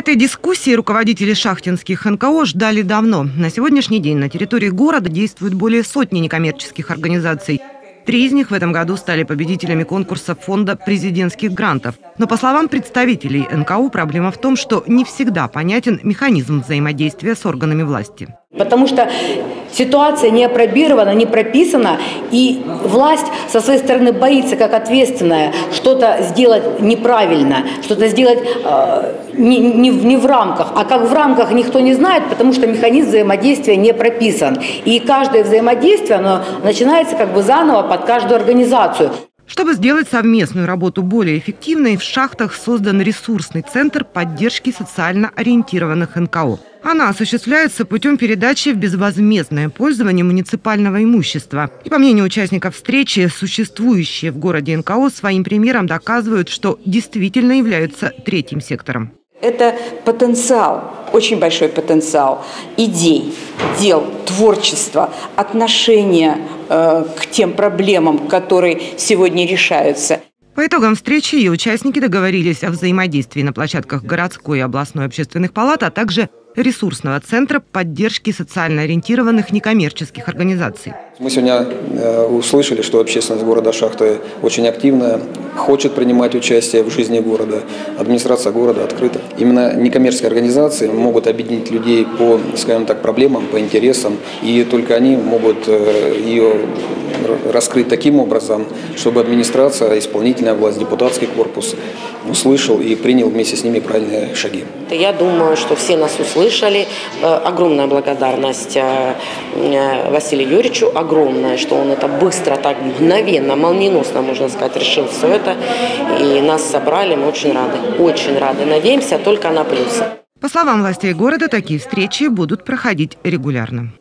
Этой дискуссии руководители шахтинских НКО ждали давно. На сегодняшний день на территории города действуют более сотни некоммерческих организаций. Три из них в этом году стали победителями конкурса фонда президентских грантов. Но по словам представителей НКО, проблема в том, что не всегда понятен механизм взаимодействия с органами власти. Потому что ситуация не опробирована, не прописана, и власть со своей стороны боится, как ответственная, что-то сделать неправильно, что-то сделать э, не, не, не в рамках. А как в рамках никто не знает, потому что механизм взаимодействия не прописан. И каждое взаимодействие, оно начинается как бы заново под каждую организацию. Чтобы сделать совместную работу более эффективной, в шахтах создан ресурсный центр поддержки социально ориентированных НКО. Она осуществляется путем передачи в безвозмездное пользование муниципального имущества. И по мнению участников встречи, существующие в городе НКО своим примером доказывают, что действительно являются третьим сектором. Это потенциал, очень большой потенциал идей, дел, творчества, отношения э, к тем проблемам, которые сегодня решаются. По итогам встречи ее участники договорились о взаимодействии на площадках городской и областной общественных палат, а также ресурсного центра поддержки социально ориентированных некоммерческих организаций. Мы сегодня э, услышали, что общественность города Шахты очень активная, хочет принимать участие в жизни города. Администрация города открыта. Именно некоммерческие организации могут объединить людей по, скажем так, проблемам, по интересам, и только они могут э, ее раскрыть таким образом, чтобы администрация, исполнительная власть, депутатский корпус услышал и принял вместе с ними правильные шаги. Я думаю, что все нас услышали. Э, огромная благодарность Василию Юрьевичу, огромное, что он это быстро, так мгновенно, молниеносно, можно сказать, решил все это. И нас собрали, мы очень рады, очень рады. Надеемся только на плюсы. По словам властей города, такие встречи будут проходить регулярно.